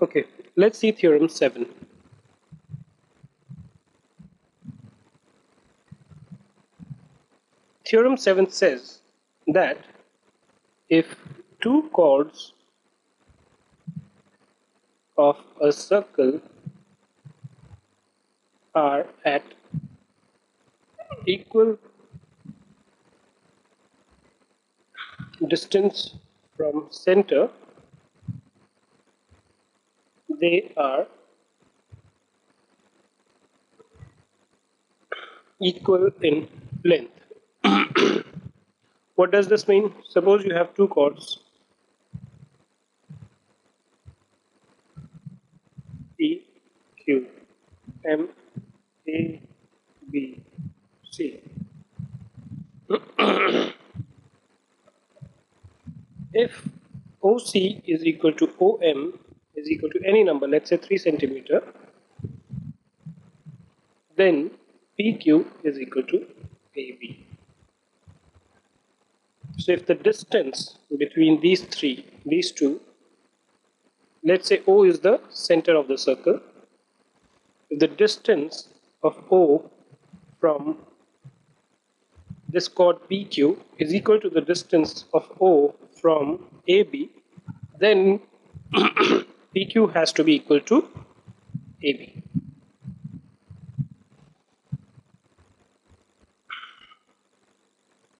Okay, let's see theorem 7. Theorem 7 says that if two chords of a circle are at equal distance from center they are equal in length. what does this mean? Suppose you have two chords P, Q, M, A, B, C. if OC is equal to OM is equal to any number, let's say 3 centimeter, then PQ is equal to AB. So if the distance between these three, these two, let's say O is the center of the circle, if the distance of O from this chord PQ is equal to the distance of O from AB, then PQ has to be equal to AB.